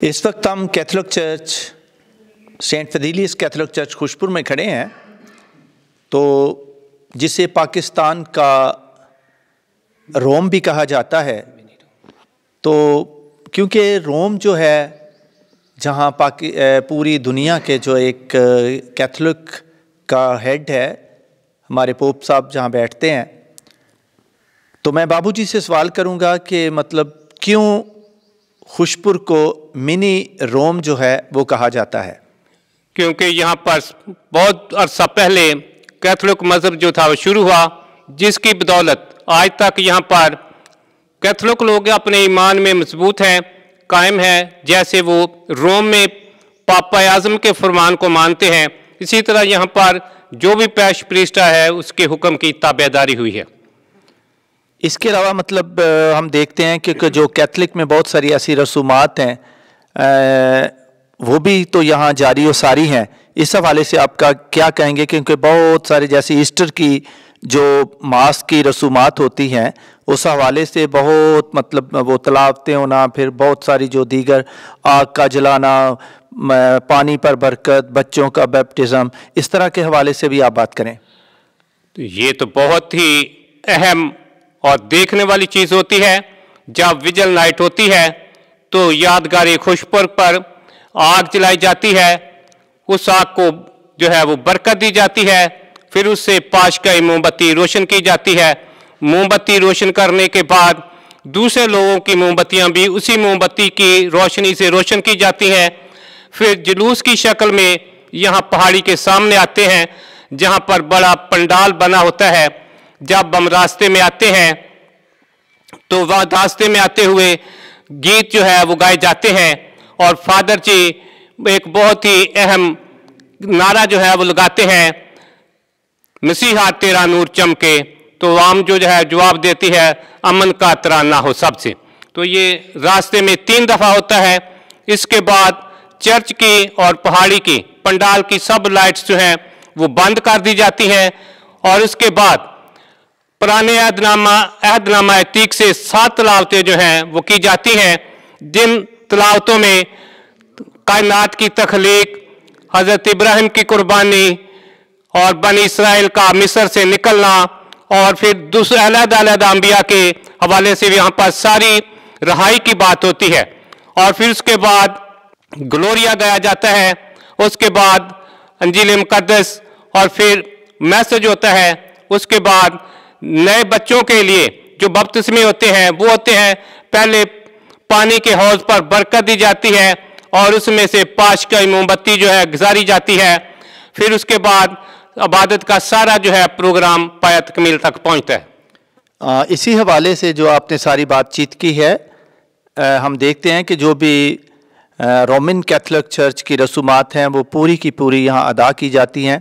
اس وقت ہم Catholic church, Saint Fidelis Catholic church Khushpur میں کھڑے ہیں۔ تو جسے پاکستان کا روم بھی کہا جاتا ہے، تو کیونکہ روم جو ہے، جہاں پوری دنیا کے جو ایک کیتھولک کا ہیڈ ہے، ہمارے پوپ صاحب جہاں بیٹھتے ہیں۔ تو میں بابو جی سے سوال کروں گا کہ مطلب کیوں خوشپور کو منی روم جو ہے وہ کہا جاتا ہے۔ کیونکہ یہاں پر بہت عرصہ پہلے کیتھولک مذہب جو تھا وہ شروع ہوا، جس کی بدولت آج تک یہاں پر کیتھولک لوگ اپنے ایمان میں مضبوط ہیں، قائم ہیں، جیسے وہ روم میں پاپا اعظم کے فرمان کو مانتے ہیں۔ اسی طرح یہاں پر جو بھی پیش پریسٹہ ہے، اس کے حکم کی تابعداری ہوئی ہے۔ اس کے علاوہ مطلب ہم دیکھتے ہیں کہ جو کیتھلک میں بہت ساری ایسی رسومات ہیں وہ بھی تو یہاں جاری و ساری ہیں۔ اس حوالے سے آپ کا کیا کہیں گے؟ کیونکہ بہت سارے جیسے ایسٹر کی جو ماس کی رسومات ہوتی ہیں، اس حوالے سے بہت مطلب وہ تلاوتیں ہونا، پھر بہت ساری جو دیگر آگ کا جلانا پانی پر برکت، بچوں کا بیپٹزم، اس طرح کے حوالے سے بھی آپ بات کریں۔ تو یہ تو بہت ہی اہم اور دیکھنے والی چیز ہوتی ہے، جب ویجل نائٹ ہوتی ہے، تو یادگار خوش پر پر آگ جلائی جاتی ہے، اس آگ کو جو ہے وہ برکت دی جاتی ہے، پھر اس سے پاش کا موم بتی روشن کی جاتی ہے۔ موم بتی روشن کرنے کے بعد دوسرے لوگوں کی موم بتیاں بھی اسی موم بتی کی روشنی سے روشن کی جاتی ہیں۔ پھر جلوس کی شکل میں یہاں پہاڑی کے سامنے آتے ہیں، جہاں پر بڑا پنڈال بنا ہوتا ہے۔ جب ہم راستے میں آتے ہیں، تو وہ راستے میں آتے ہوئے گیت جو ہے وہ گائے جاتے ہیں اور فادر جی ایک بہت ہی اہم نعرہ جو ہے وہ لگاتے ہیں، مسیحا تیرا نور چمکے، تو عام جو ہے جواب دیتی ہے، امن کا ترانہ ہو سب سے۔ تو یہ راستے میں تین دفعہ ہوتا ہے۔ اس کے بعد چرچ کی اور پہاڑی کی، پنڈال کی سب لائٹس جو ہیں وہ بند کر دی جاتی ہیں۔ اور اس کے بعد پرانے عہد نامہ عہد نامہ عتیق سے سات تلاوتیں جو ہیں وہ کی جاتی ہیں۔ جن تلاوتوں میں کائنات کی تخلیق، حضرت ابراہیم کی قربانی اور بنی اسرائیل کا مصر سے نکلنا اور پھر دوسرے علیحدہ علیحدہ انبیاء کے حوالے سے یہاں پر ساری رہائی کی بات ہوتی ہے۔ اور پھر اس کے بعد گلوریا گایا جاتا ہے۔ اس کے بعد انجیل مقدس اور پھر میسج ہوتا ہے۔ اس کے بعد نئے بچوں کے لیے جو بپتسمی ہوتے ہیں، وہ ہوتے ہیں، پہلے پانی کے حوض پر برکت دی جاتی ہے اور اس میں سے پاش کا موم بتی جو ہے گزاری جاتی ہے۔ پھر اس کے بعد عبادت کا سارا جو ہے پروگرام پایا تکمیل تک پہنچتا ہے۔ اسی حوالے سے جو آپ نے ساری بات چیت کی ہے ہم دیکھتے ہیں کہ جو بھی رومن کیتھولک چرچ کی رسومات ہیں، وہ پوری کی پوری یہاں ادا کی جاتی ہیں۔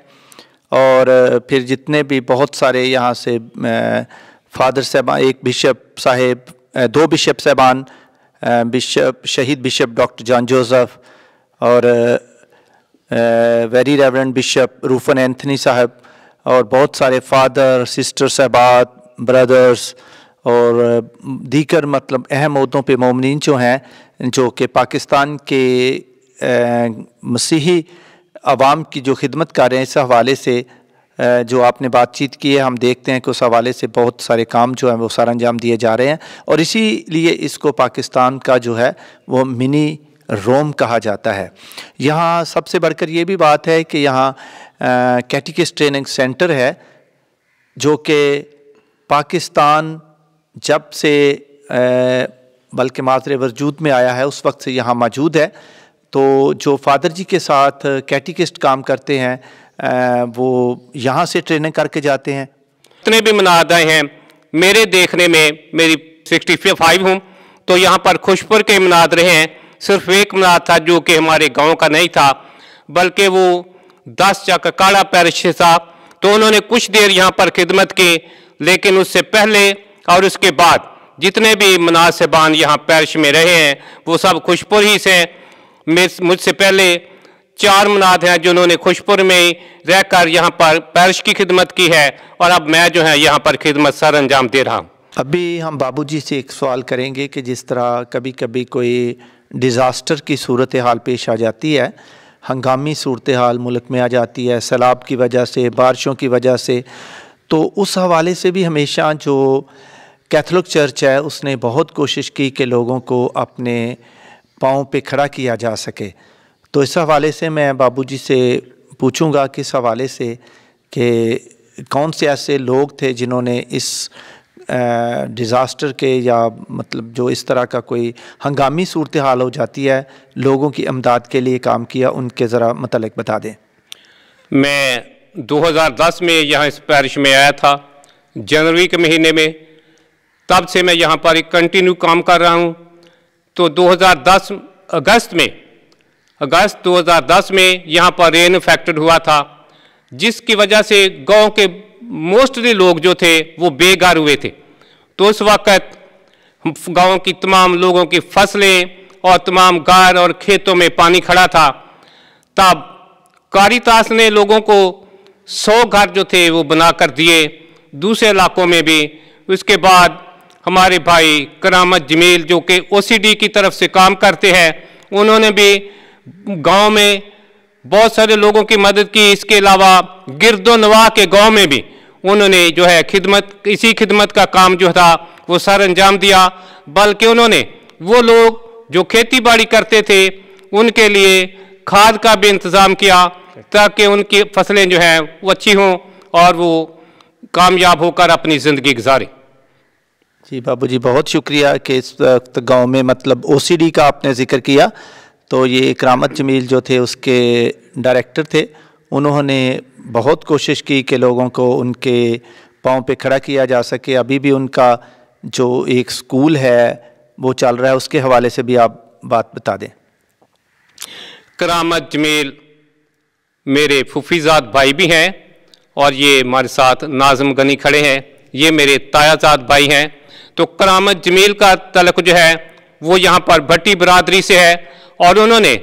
اور پھر جتنے بھی بہت سارے یہاں سے فادر صاحبان، ایک بشپ صاحب دو بشپ صاحبان بشپ، شہید بشپ ڈاکٹر جان جوزف اور very reverend bishop Rufin Anthony صاحب اور بہت سارے فادر، سسٹر صاحبات برادرز اور دیگر مطلب اہم عہدوں پہ مومنین جو ہیں، جو کہ پاکستان کے مسیحی عوام کی جو خدمت کر رہے ہیں، اس حوالے سے جو آپ نے بات چیت کی ہے، ہم دیکھتے ہیں کہ اس حوالے سے بہت سارے کام جو ہیں وہ سارا انجام دیے جا رہے ہیں۔ اور اسی لیے اس کو پاکستان کا جو ہے، وہ منی روم کہا جاتا ہے۔ یہاں سب سے بڑھ کر یہ بھی بات ہے کہ یہاں کیٹیکس ٹریننگ سینٹر ہے، جو کہ پاکستان جب سے بلکہ معذر وجود میں آیا ہے، اس وقت سے یہاں موجود ہے۔ تو جو فادر جی کے ساتھ کیٹیکسٹ کام کرتے ہیں وہ یہاں سے ٹریننگ کر کے جاتے ہیں۔ اتنے بھی منادہ ہیں۔ میرے دیکھنے میں میری سکسٹی فائیو ہوں، تو یہاں پر خوشپور کے مناد رہے ہیں۔ صرف ایک مناد تھا جو کہ ہمارے گاؤں کا نہیں تھا، بلکہ وہ دس چک کاڑا پیرش تھا۔ تو انہوں نے کچھ دیر یہاں پر خدمت کی، لیکن اس سے پہلے اور اس کے بعد جتنے بھی مناسبان یہاں پیرش میں رہے ہیں، وہ سب خوشپور ہی سے مجھ سے پہلے چار مناد ہیں جنہوں نے خوشپور میں رہ کر یہاں پر پیرش کی خدمت کی ہے اور اب میں جو ہے یہاں پر خدمت سر انجام دے رہا ہوں۔ ابھی ہم بابو جی سے ایک سوال کریں گے کہ جس طرح کبھی کبھی کوئی ڈیزاسٹر کی صورتحال پیش آ جاتی ہے، ہنگامی صورتحال ملک میں آ جاتی ہے، سیلاب کی وجہ سے، بارشوں کی وجہ سے، تو اس حوالے سے بھی ہمیشہ جو کیتھولک چرچ ہے، اس نے بہت کوشش کی کہ لوگوں کو اپنے پاؤں پہ کھڑا کیا جا سکے۔ تو اس حوالے سے میں بابو جی سے پوچھوں گا کس حوالے سے کہ کون سے ایسے لوگ تھے جنہوں نے اس ڈیزاسٹر کے یا مطلب جو اس طرح کا کوئی ہنگامی صورتحال ہو جاتی ہے، لوگوں کی امداد کے لیے کام کیا، ان کے ذرا متعلق بتا دیں۔ میں دو ہزار دس میں یہاں اس پیرش میں آیا تھا، جنوری کے مہینے میں۔ تب سے میں یہاں پر ایک کنٹینیو کام کر رہا ہوں۔ تو دو ہزار دس اگست میں، اگست دو ہزار دس میں یہاں پر رین افیکٹڈ ہوا تھا، جس کی وجہ سے گاؤں کے موسٹلی لوگ جو تھے وہ بے گھر ہوئے تھے۔ تو اس وقت گاؤں کی تمام لوگوں کی فصلیں اور تمام گار اور کھیتوں میں پانی کھڑا تھا۔ تب کاری تاس نے لوگوں کو سو گھر جو تھے وہ بنا کر دیے۔ دوسرے علاقوں میں بھی، اس کے بعد ہمارے بھائی کرامت جمیل جو کہ او سی ڈی کی طرف سے کام کرتے ہیں، انہوں نے بھی گاؤں میں بہت سارے لوگوں کی مدد کی۔ اس کے علاوہ گرد و نواح کے گاؤں میں بھی انہوں نے جو ہے خدمت، اسی خدمت کا کام جو تھا وہ سر انجام دیا۔ بلکہ انہوں نے وہ لوگ جو کھیتی باڑی کرتے تھے، ان کے لیے کھاد کا بھی انتظام کیا تاکہ ان کی فصلیں جو ہیں وہ اچھی ہوں اور وہ کامیاب ہو کر اپنی زندگی گزارے جی بابو جی بہت شکریہ کہ اس وقت گاؤں میں مطلب او سی ڈی کا آپ نے ذکر کیا۔ تو یہ اکرامت جمیل جو تھے، اس کے ڈائریکٹر تھے، انہوں نے بہت کوشش کی کہ لوگوں کو ان کے پاؤں پہ کھڑا کیا جا سکے۔ ابھی بھی ان کا جو ایک سکول ہے، وہ چل رہا ہے، اس کے حوالے سے بھی آپ بات بتا دیں۔ کرامت جمیل میرے ففیزاد بھائی بھی ہیں اور یہ ہمارے ساتھ نازم گنی کھڑے ہیں۔ یہ میرے تایازاد بھائی ہیں۔ تو کرامت جمیل کا تعلق جو ہے وہ یہاں پر بھٹی برادری سے ہے اور انہوں نے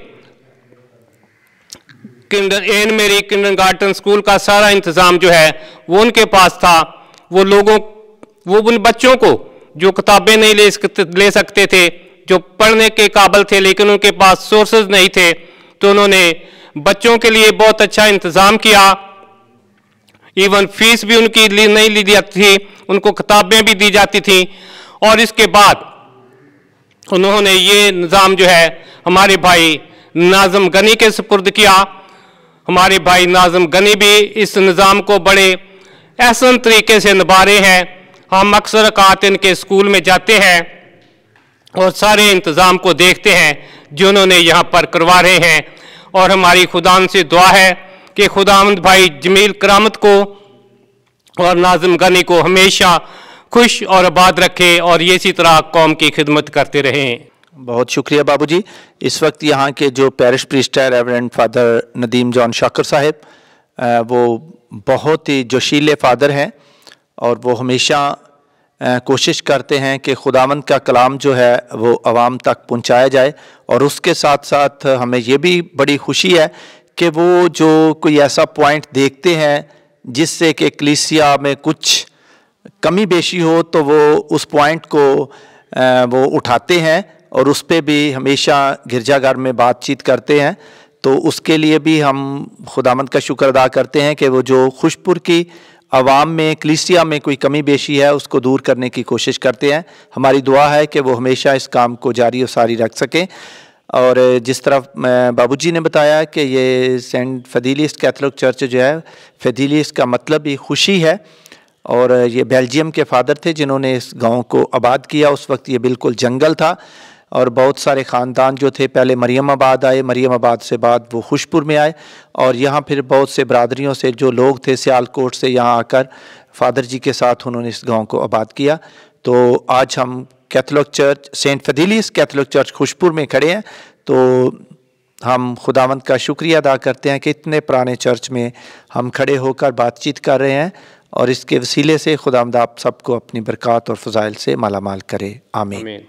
این میری کنڈر گارٹن سکول کا سارا انتظام جو ہے وہ ان کے پاس تھا۔ وہ لوگوں وہ ان بچوں کو جو کتابیں نہیں لے سکتے تھے، جو پڑھنے کے قابل تھے لیکن ان کے پاس سورسز نہیں تھے، تو انہوں نے بچوں کے لیے بہت اچھا انتظام کیا۔ ایون فیس بھی ان کی نہیں لی جاتی تھی، ان کو کتابیں بھی دی جاتی تھیں۔ اور اس کے بعد انہوں نے یہ نظام جو ہے، ہمارے بھائی ناظم گنی کے سپرد کیا۔ ہمارے بھائی ناظم گنی بھی اس نظام کو بڑے احسن طریقے سے نبھا رہے ہیں۔ ہم اکثر اوقات ان کے اسکول میں جاتے ہیں اور سارے انتظام کو دیکھتے ہیں جو انہوں نے یہاں پر کروا رہے ہیں۔ اور ہماری خدا سے دعا ہے کہ خدا بھائی جمیل کرامت کو اور ناظم گنی کو ہمیشہ خوش اور آباد رکھے اور یہ اسی طرح قوم کی خدمت کرتے رہیں۔ بہت شکریہ بابو جی اس وقت یہاں کے جو پیرش پریسٹ ہے ریورنڈ فادر ندیم جان شاکر صاحب وہ بہت ہی جوشیلے فادر ہیں اور وہ ہمیشہ کوشش کرتے ہیں کہ خداوند کا کلام جو ہے وہ عوام تک پہنچایا جائے اور اس کے ساتھ ساتھ ہمیں یہ بھی بڑی خوشی ہے کہ وہ جو کوئی ایسا پوائنٹ دیکھتے ہیں جس سے کہ کلیسیا میں کچھ کمی بیشی ہو، تو وہ اس پوائنٹ کو وہ اٹھاتے ہیں اور اس پہ بھی ہمیشہ گرجا گھر میں بات چیت کرتے ہیں۔ تو اس کے لیے بھی ہم خدامند کا شکر ادا کرتے ہیں کہ وہ جو خوشپور کی عوام میں کلیسیا میں کوئی کمی بیشی ہے، اس کو دور کرنے کی کوشش کرتے ہیں۔ ہماری دعا ہے کہ وہ ہمیشہ اس کام کو جاری و ساری رکھ سکیں۔ اور جس طرح بابو جی نے بتایا کہ یہ سینٹ فدیلیسٹ کیتھولک چرچ جو ہے فدیلیسٹ کا مطلب ہی خوشی ہے۔ اور یہ بیلجیم کے فادر تھے جنہوں نے اس گاؤں کو آباد کیا، اس وقت یہ بالکل جنگل تھا۔ اور بہت سارے خاندان جو تھے، پہلے مریم آباد آئے، مریم آباد سے بعد وہ خوشپور میں آئے۔ اور یہاں پھر بہت سے برادریوں سے جو لوگ تھے، سیال کوٹ سے یہاں آ کر فادر جی کے ساتھ انہوں نے اس گاؤں کو آباد کیا۔ تو آج ہم Catholic church Saint Fidelis Catholic church Khushpur میں کھڑے ہیں۔ تو ہم خداوند کا شکریہ ادا کرتے ہیں کہ اتنے پرانے چرچ میں ہم کھڑے ہو کر بات چیت کر رہے ہیں اور اس کے وسیلے سے خدا آپ سب کو اپنی برکات اور فضائل سے مالا مال کرے۔ آمین, آمین.